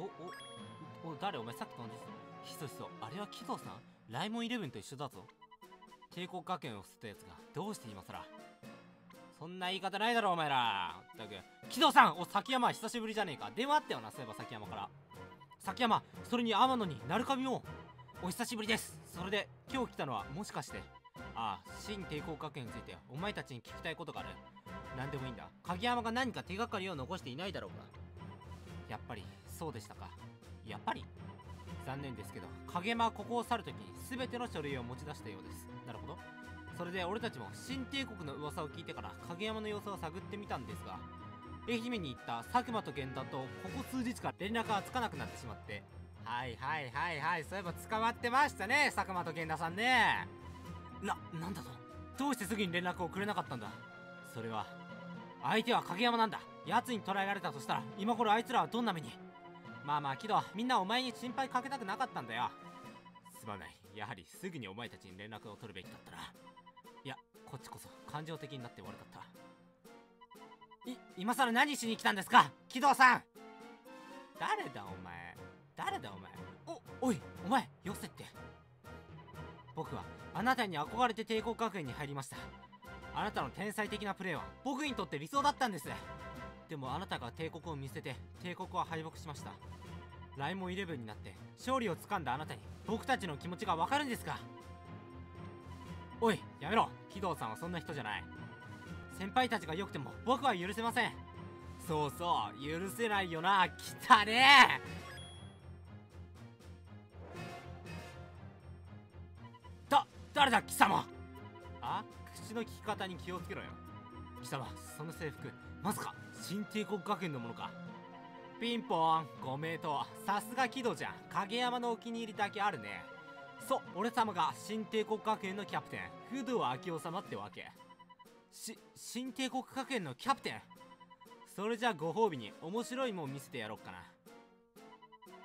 おお誰？お前さっきと同じひそひそ。あれはキドさん？ライモンイレブンと一緒だぞ。帝国学園を捨てたやつがどうして今更？そんな言い方ないだろお前ら。だけ木戸さんお崎山久しぶりじゃねえか。電話あったよなそういえば崎山から。崎山それに天野に鳴神も。お久しぶりです。それで今日来たのはもしかして。ああ新帝国学園についてお前たちに聞きたいことがある。何でもいいんだ。影山が何か手がかりを残していないだろうか。やっぱりそうでしたか？やっぱり？残念ですけど影山はここを去るときに全ての書類を持ち出したようです。なるほど。それで俺たちも新帝国の噂を聞いてから影山の様子を探ってみたんですが愛媛に行った佐久間と源太とここ数日間連絡がつかなくなってしまって。はいはいはいはいそういえば捕まってましたね佐久間と源太さんね。な、なんだと？どうしてすぐに連絡をくれなかったんだ？それは相手は影山なんだ。奴に捕らえられたとしたら今頃あいつらはどんな目に？まあまあけどみんなお前に心配かけたくなかったんだよ。すまない。やはりすぐにお前たちに連絡を取るべきだったな。いやこっちこそ感情的になって悪かった。い今さら何しに来たんですか？木戸さん。誰だお前？誰だお前？おおいお前よせって。僕はあなたに憧れて帝国学園に入りました。あなたの天才的なプレーは僕にとって理想だったんです。でもあなたが帝国を見捨て帝国は敗北しました。ライモンイレブンになって勝利をつかんだあなたに僕たちの気持ちがわかるんですか？おいやめろ。木戸さんはそんな人じゃない。先輩たちが良くても僕は許せません。そうそう許せないよな。来たね。だ誰だ貴様？あ？口の利き方に気をつけろよ。貴様その制服まさか新帝国学園のものか。ピンポンご名答。さすが木戸じゃん。影山のお気に入りだけあるね。そう俺様が新帝国学園のキャプテン不動明夫様ってわけ。し新帝国学園のキャプテン？それじゃあご褒美に面白いもん見せてやろっかな。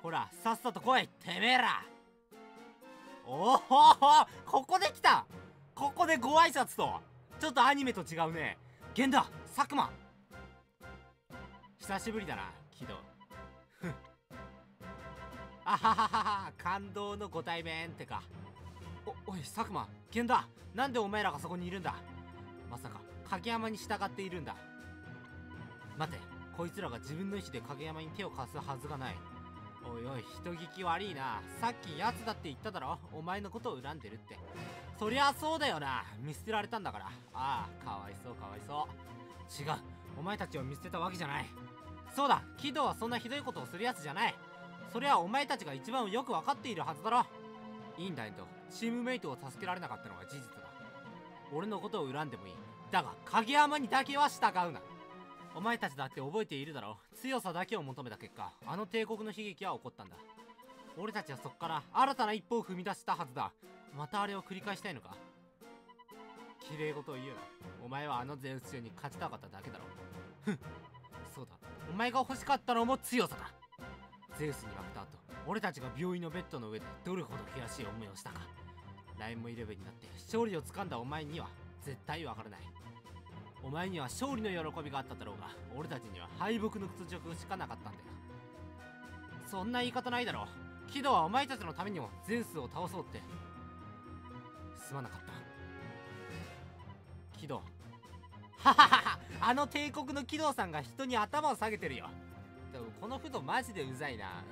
ほらさっさと来いてめえら。おおここで来た。ここでご挨拶と。ちょっとアニメと違うね。源田佐久間。久しぶりだな木戸あははは感動のご対面ってか。おおい佐久間源田なんでお前らがそこにいるんだ。まさか影山に従っているんだ。待てこいつらが自分の意思で影山に手を貸すはずがない。おいおい人聞き悪いな。さっき奴だって言っただろ。お前のことを恨んでるって。そりゃそうだよな。見捨てられたんだから。ああかわいそうかわいそう。違う。お前たちを見捨てたわけじゃない。そうだ。キドはそんなひどいことをするやつじゃない。それはお前たちが一番よく分かっているはずだろ。いいんだよとチームメイトを助けられなかったのは事実だ。俺のことを恨んでもいい。だが影山にだけは従うな。お前たちだって覚えているだろ。強さだけを求めた結果あの帝国の悲劇は起こったんだ。俺たちはそこから新たな一歩を踏み出したはずだ。またあれを繰り返したいのか？綺麗事を言うな。お前はあのゼウスに勝ちたかっただけだろ。ふん。そうだ。お前が欲しかったのも強さだ。ゼウスに負けた後俺たちが病院のベッドの上でどれほど悔しい思いをしたか。ラインもイレブンになって勝利をつかんだお前には絶対わからない。お前には勝利の喜びがあっただろうが俺たちには敗北の屈辱しかなかったんだよ。そんな言い方ないだろキドはお前たちのためにもゼウスを倒そうって。すまなかった。キド。ははははあの帝国のキドさんが人に頭を下げてるよ。でもこの不動マジでうざいな。